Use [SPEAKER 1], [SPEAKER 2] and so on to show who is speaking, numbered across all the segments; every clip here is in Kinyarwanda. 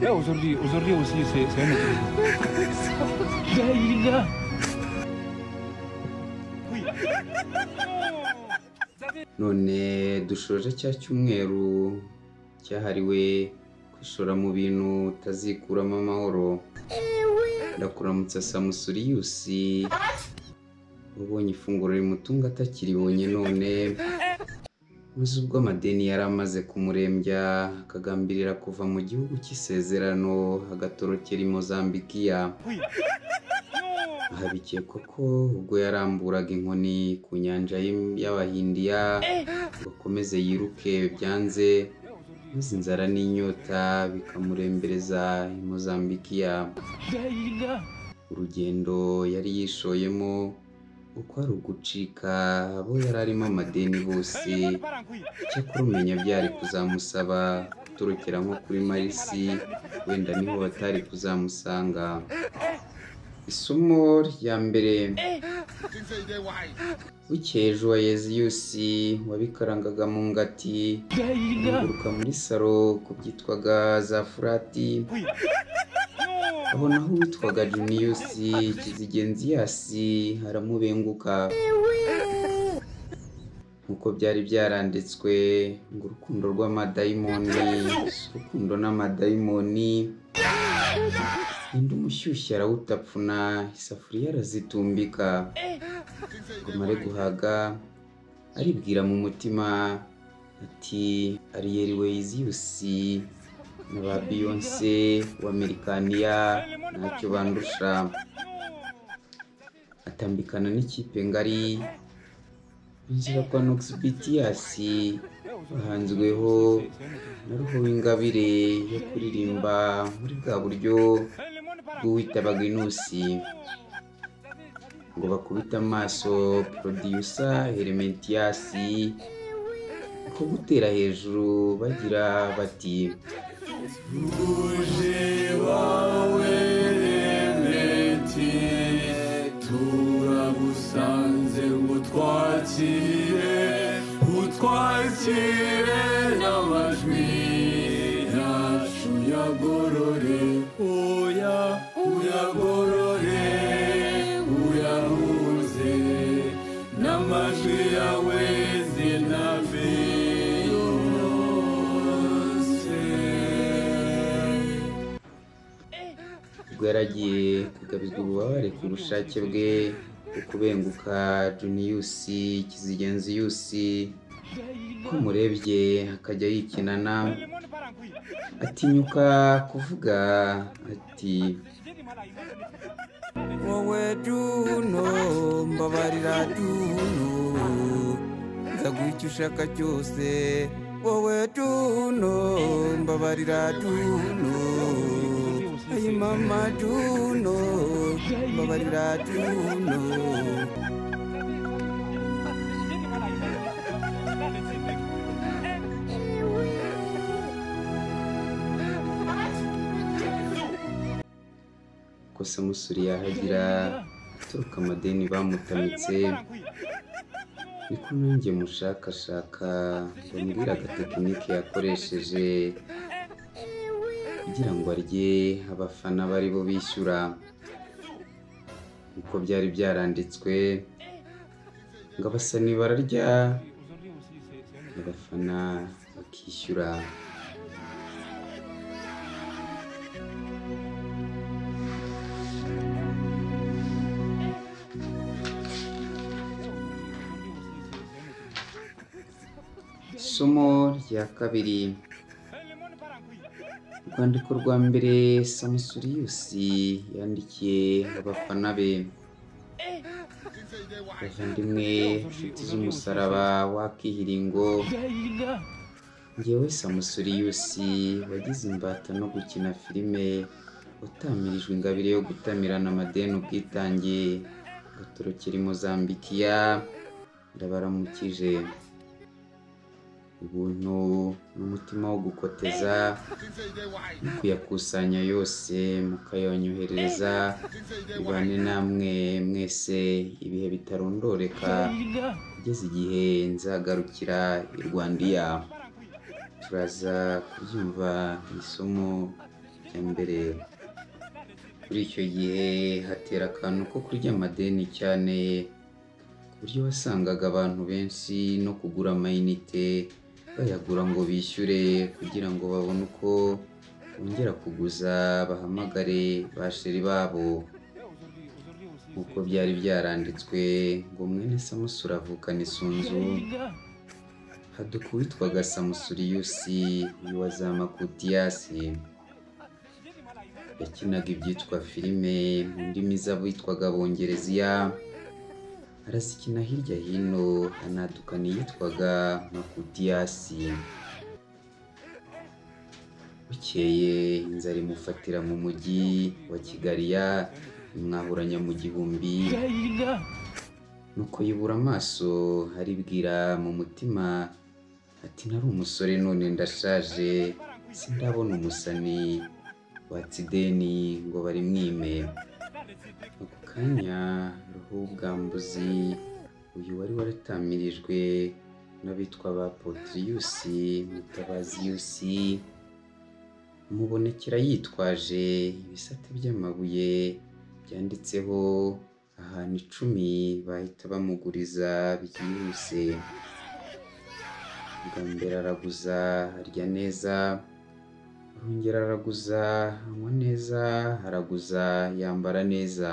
[SPEAKER 1] Là, aujourd'hui, aujourd'hui aussi, c'est un autre jour. Daïla
[SPEAKER 2] none dushoje cya cyumweru cyahariwe kwishora mu bintu utazikuramo amahoro ndakuramutsa samusuriyusi ubonye ifunguro rimutunga atakiribonye none uzi ubwo amadeni yari amaze kumurembya akagambirira kuva mu gihugu cy'isezerano agatorokera i mozambikiya. Aha bikekwa ko ubwo yaramburaga inkoni ku nyanja y'abahindiya ngo akomeze yiruke byanze maze inzara n'inyota bikamurembereza i mozambikiya. Urugendo yari yishoyemo uko ari ugucika abo yari arimo amadeni bose. Icyakora umenya byari kuzamusaba gutorokera nko kuri marisi wenda ni ho batari kuzamusanga. Isomo rya mbere. Bukeye wa yeziyusi wabikarangaga mu ngati.
[SPEAKER 1] Daïla
[SPEAKER 2] aguruka muri salo ku byitwaga za furati aho uwitwaga juniyusi kizigenziyasi aramubenguka nk'uko byari byaranditswe ngo urukundo rw'amadayimoni urukundo n'amadayimoni. Ninde umushyushya arawutapfuna isafuriya arazitumbika ngo mare guhaga aribwira mu mutima ati ariyeri weyiziyusi na ba biyonse w'amerikaniya ntacyo bandusha. Atambikana n'ikipe ngari. Inzira kwa noxibitiyasi bahanzweho na roho w'ingabire yo kuririmba muri bwa buryo bw'uwitabaga inusi ngo bakubite amaso producer Hermentiasi ko gutera hejuru bagira bati
[SPEAKER 3] turagusanze ngo twakire utwakire
[SPEAKER 2] ubwo yaragiye kugabizwa ububabare ku bushake bwe kubenguka juniyusi kizigenziyusi ko murebye akajya yikinana. Atinyuka kuvuga ati
[SPEAKER 4] wowe juno mbabarira juno nzaguha icyo ushaka cyose. Wowe juno mbabarira juno. Ayi mama juno mbabarira juno
[SPEAKER 2] ko samusuri yahagira aturuka amadeni bamutamitse niko nanjye mushakashaka ngo mbwire agatekinike yakoresheje. Kugira ngo arye abafana bari bo bishyura uko byari byaranditswe ngo abasani bararya abafana bakishyura. Isomo rya kabiri. Urwandiko rwa mbere samusuriyusi yandikiye abafana be. Bavandimwe inshuti z'umusaraba wakihiringo ngewe samusuriyusi wagize imbata no gukina filime utamirijwe ingabire yo gutamirana amadeni ubwitange. Gatorokera i mozambikiya ndabaramukije ubuntu n'umutima wo gukoteza no kuyakusanya yose mukayonyohereza bibane namwe mwese ibihe bitarondoreka kugeza igihe nzagarukira i rwandiya turaza kubyumva isomo rya mbere. Kuri icyo gihe hatera akantu ko kurya amadeni cyane ku buryo wasangaga abantu benshi no kugura amayinite bayagura ngo bishyure kugira ngo babone uko bongera kuguza bahamagare ba sheri babo. Nk'uko byari byaranditswe ngo mwene samusuri avukana isunzu haduka uwitwaga samusuriyusi uyu wa za makutiyasi yakinaga ibyitwa filime mu ndimi z'abitwaga bongereziya arazikina hirya hino anadukana iyitwaga makutiyasi bukeye inzara imufatira mu mujyi wa kigaliya imwahuranya mu gihumbi nuko yibura amaso aribwira mu mutima ati nari umusore none ndashaje sindabona umusani watsideni ngo barimwime ako kanya ruhubwambuzi uyu wari waratamirijwe n'abitwa ba potiriyusi mutabaziyusi umubonekera yitwaje ibisate by'amabuye byanditseho ahantu icumi bahita bamuguriza byihuse bwa mbere araguza arya neza arongera araguza anywa neza araguza yambara neza.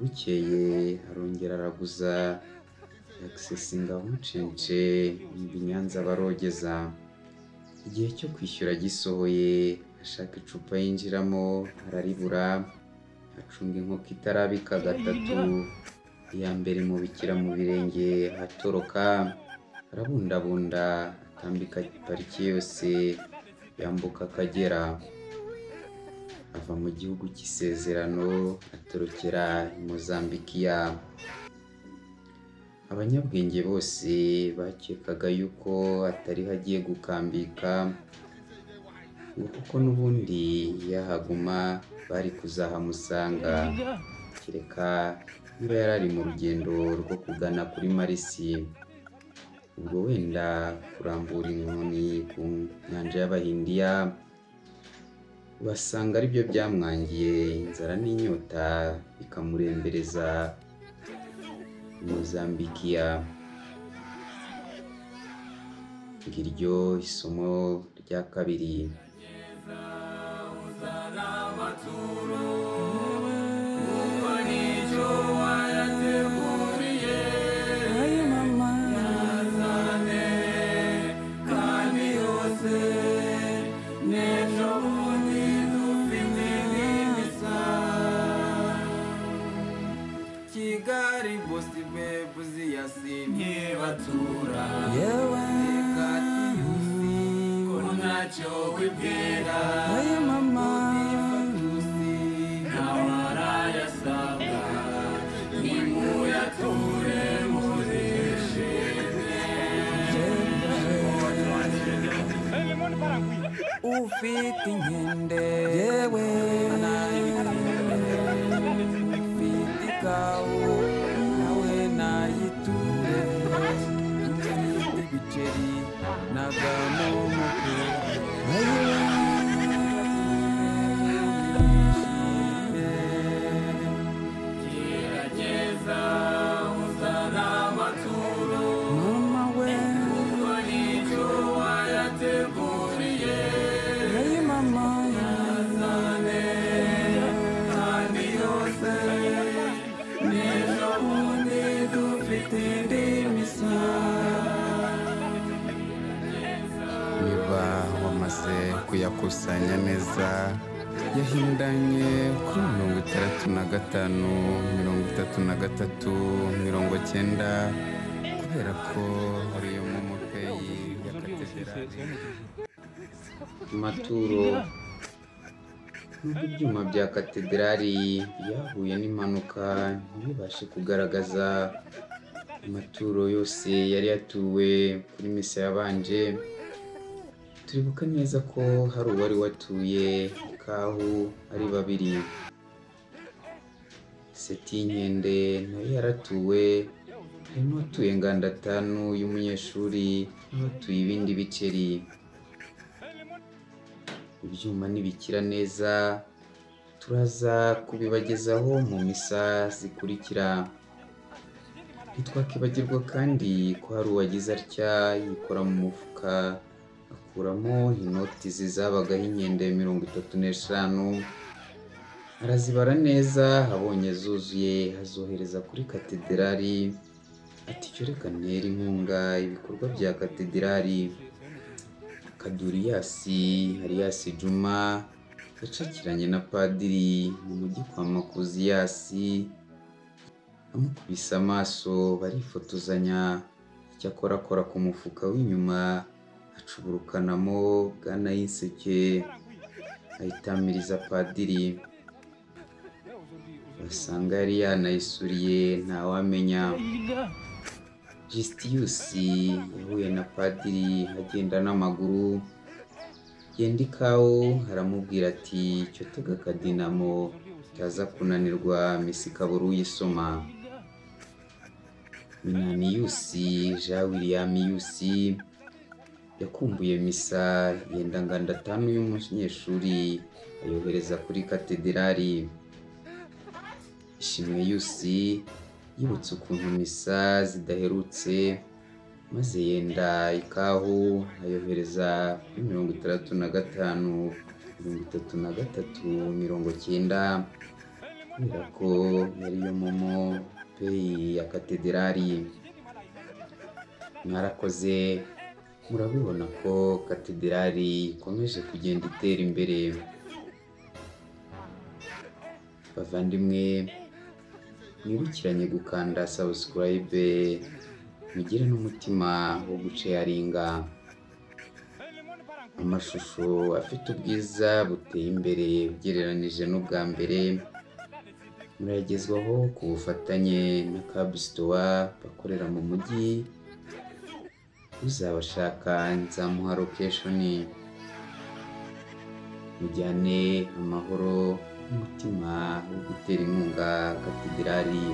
[SPEAKER 2] Bukeye arongera araguza. Yagisesinga ncence yumva i nyanza barogeza. Igihe cyo kwishyura gisohoye ashaka icupa yinjiramo araribura. Acunga inkoko itarabika gatatu. Iya mbere imubikira mu birenge atoroka. Arabundabunda atambika pariki yose yambuka akagera. Ava mu gihugu cy'isezerano atorokera i mozambikiya abanyabwenge bose bakekaga yuko atari hagiye gukambika kuko n'ubundi yahaguma bari kuzahamusanga. Kereka niba yari ari mu rugendo rwo kugana kuri marisi ubwo wenda kurambura inkoni ku nyanja y'abahindiya basanga ari byo byamwangiye inzara n'inyota bikamurembereza mozambikiya ngiryo isomo rya kabiri
[SPEAKER 3] ntacyo wibwira
[SPEAKER 4] Ay, mama.
[SPEAKER 3] nawe nimuyature mureshe
[SPEAKER 4] ufite inkende yewe ufite ikawu
[SPEAKER 2] neza yahindanye kuri mirongo itandatu na gatanu mirongo itatu na gatatu mirongo cyenda kubera ko ariyo momo peyi ya katedrali. Amaturo nubwo ibyuma bya katedrali byahuye n'impanuka ntibibashe kugaragaza amaturo yose yari yatuwe kuri misa yabanje. Turibuka neza ko hari uwari watuye ikahu ari babiri. Seti y'inkende na yo yaratuwe hari n'uwatuye nganda atanu y'umunyeshuri n'abatuye ibindi biceri ibyuma nibikira neza turaza kubibagezaho mu misa zikurikira. Ntitwakibagirwa kandi ko hari uwagize atya yikora mu mufuka. Akuramo inoti zizabagaho inkende mirongo itatu n'eshanu arazibara neza abonye zuzuye azohereza kuri katederari ati reka ntere inkunga ibikorwa bya katederari kaduriyasi hariyasi juma yacakiranye na padiri mu mujyi kwa makuziyasi amukubise amaso barifotozanya icyakora akora ku mufuka w'inyuma acuburukanamo bwana y'inseke ayitamiriza padiri. Basanga yari yanayisuriye ntawamenya. Jusitiyusi yahuye na padiri agenda n'amaguru. Genda ikawo aramubwira ati cyo tega akadinamo utaza kunanirwa misi ikabura uyisoma minaniyusi jean william yusi yakumbuye misa yenda nganda atanu y'umunyeshuri ayohereza kuri katederari ishimwe yusi yibutse ukuntu misa zidaherutse maze yenda ikahu ayohereza kuri mirongo itandatu na gatanu mirongo itatu na gatatu mirongo cyenda kubera ko yari yo momo peyi ya katederari mwarakoze murabibona ko katederari ikomeje kugenda itera imbere. Bavandimwe mwibukiranye gukanda sabusikarayibe mugire n'umutima wo guceyaringa amashusho afite ubwiza buteye imbere ugereranije n'ubwa mbere. Murayagezwaho ku bufatanye na kabusitowa bakorera mu mujyi. Uzabashaka nzamuha lokeshoni mujyane amahoro n'umutima wo gutera inkunga katedrali